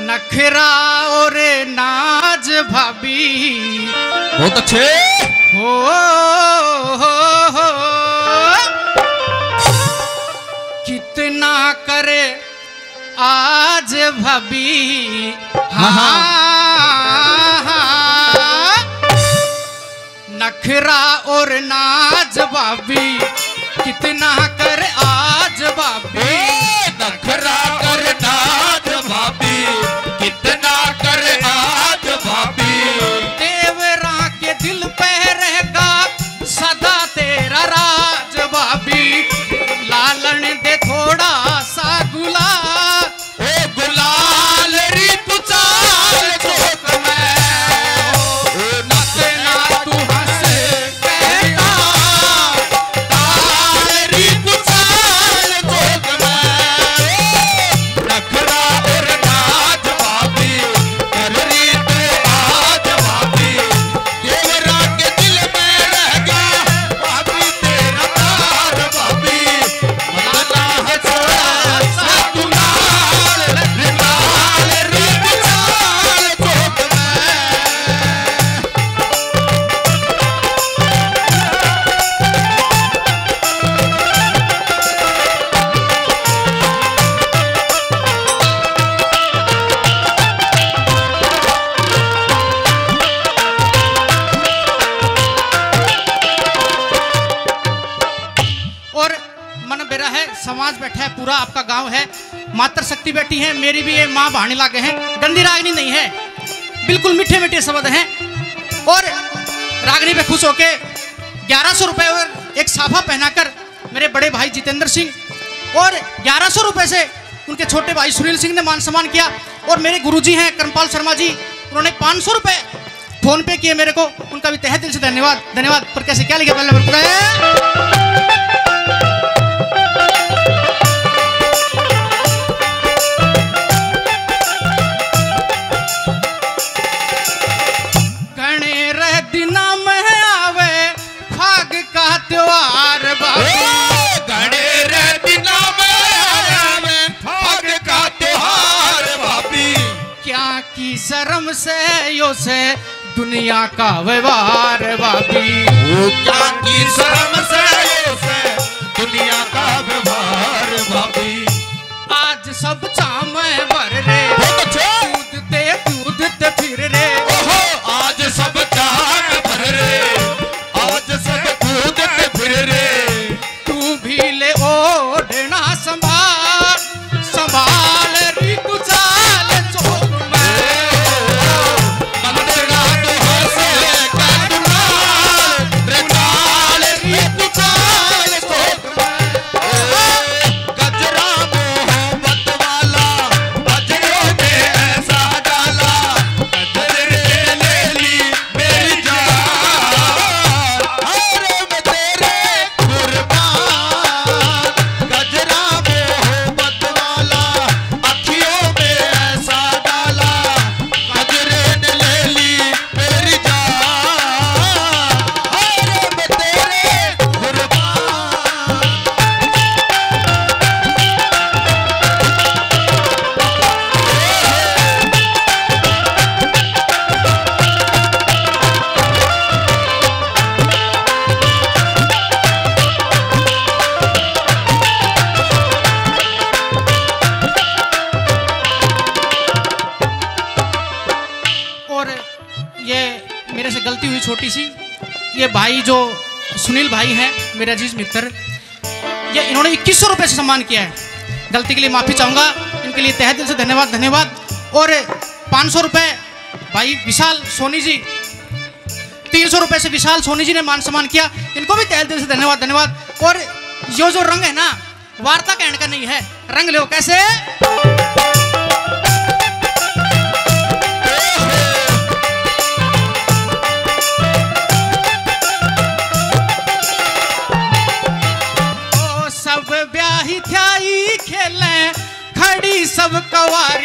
नखरा और नाज भाभी। बहुत अच्छे। हो, हो, हो। कितना करे आज भाभी। हाँ, हाँ, हाँ। नखरा और नाज भाभी। कितना करे आज भाभी। समाज बैठा है, पूरा आपका गाँव है। मातर शक्ति बैठी है, मेरी भी ये माँ बहाने लागे हैं। गंदी रागनी नहीं है, बिल्कुल मीठे मीठे शब्द हैं। और रागनी पे खुश होके ग्यारह सौ रुपये और एक साफा पहनाकर मेरे बड़े भाई जितेंद्र सिंह और ग्यारह सौ रुपये से उनके छोटे भाई सुनील सिंह ने मान सम्मान किया और मेरे गुरुजी हैं करमपाल शर्मा जी, उन्होंने पाँच सौ रुपये फ़ोन पे किए मेरे को। उनका भी तहे दिल से धन्यवाद धन्यवाद। पर कैसे क्या लिखा पहले से यो से दुनिया का व्यवहार बाबी क्या की शर्म छोटी सी, ये भाई जो सुनील भाई हैं, मेरे अज़ीज़ मित्र, ये इन्होंने इक्कीस सौ से सम्मान किया है। गलती के लिए माफ़ी चाहूँगा, इनके लिए तहे दिल से धन्यवाद धन्यवाद। और पाँच सौ भाई विशाल सोनी जी, तीन सौ से विशाल सोनी जी ने मान सम्मान किया। इनको भी तहे दिल से धन्यवाद धन्यवाद। और यो जो रंग है ना, वार्ता कहने का नहीं है। रंग लो कैसे? खड़ी सब कवारी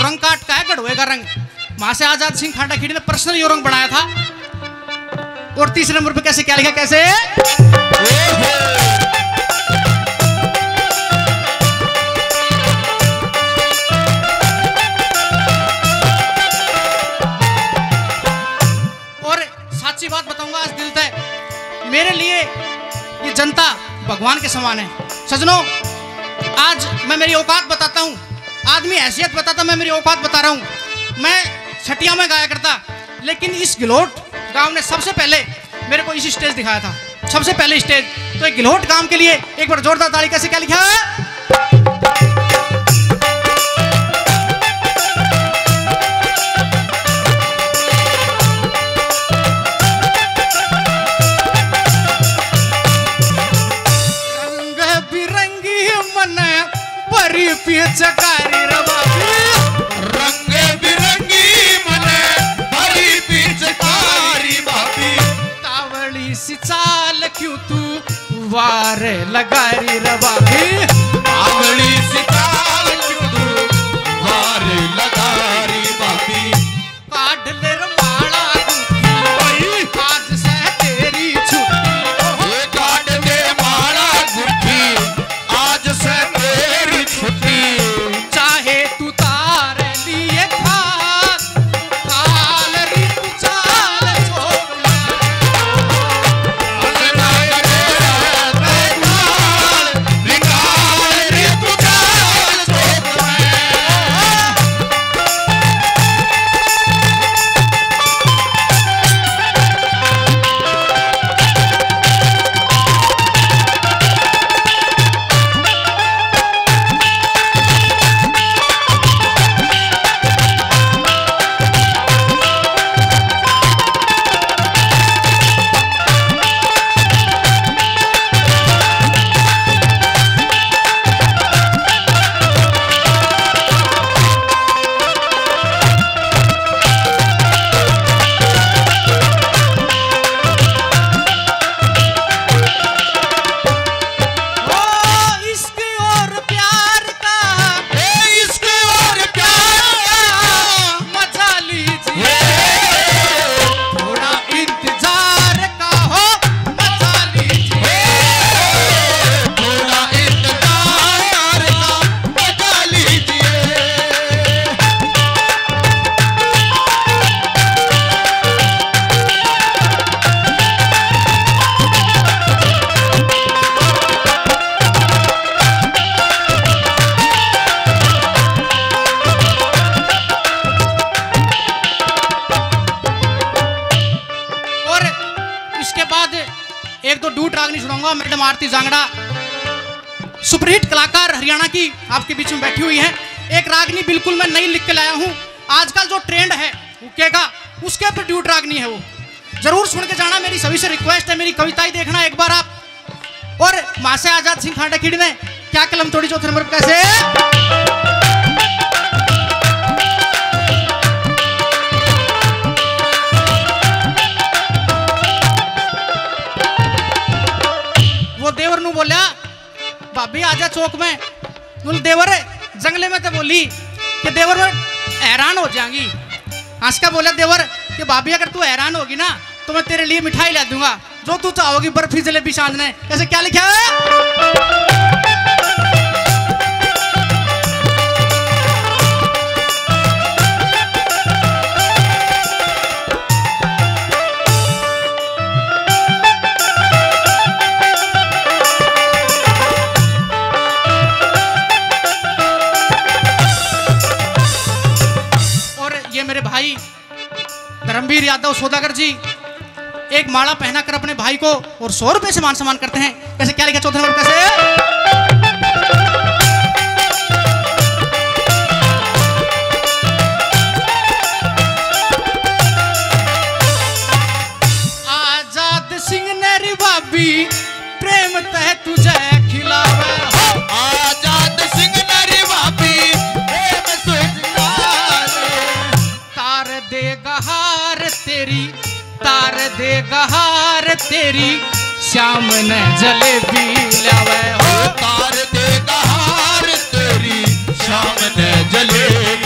रंग काट का है, गढ़वे का रंग। वहाँ से आज़ाद सिंह खांडा खेड़ी ने पर्सनल यो रंग बनाया था। और तीसरे नंबर पे कैसे क्या लिखा, कैसे? और सच्ची बात बताऊँगा आज दिल तय। मेरे लिए ये जनता भगवान के समान है। सजनों, आज मैं मेरी औकात बताता हूँ। आदमी हैसियत बताता, मैं मेरी औकात बता रहा हूँ। मैं छटिया में गाया करता, लेकिन इस गिलोट गाँव ने सबसे पहले मेरे को इस स्टेज दिखाया था। सबसे पहले स्टेज। तो एक गिलोट गाँव के लिए एक बार जोरदार ताली कैसे क्या लिखा है? वार लगारी रबाबी जांगड़ा। सुपरहिट कलाकार हरियाणा की आपके बीच में बैठी हुई है। एक रागनी बिल्कुल मैं नई लिख के लाया हूँ। आजकल जो ट्रेंड है हुक्के का उसके ऊपर ड्यूट रागनी है वो। ज़रूर सुन के जाना, मेरी सभी से रिक्वेस्ट है, मेरी कविता ही देखना एक बार आप। और मासे आज़ाद सिंह खांडा खिड़ी ने क्या कलम तोड़ी चौथे नंबर कैसे? भाभी जा चौक में। देवर जंगले में तो बोली कि देवर हैरान हो जाएँगी हंस का बोला, देवर, कि भाभी, अगर तू हैरान होगी ना तो मैं तेरे लिए मिठाई ला दूँगा। जो तू चाहोगी, बर्फ़ी जलेबी साझने कैसे क्या लिखा है? सौदागर जी, एक माला पहना कर अपने भाई को और सौ रुपए से मान सम्मान करते हैं। कैसे, क्या लिखा चौथे नंबर कैसे? तेरी, तार दे गहार तेरी, श्याम ने जलेबी लावे हो, तार दे हार तेरी, श्याम ने जले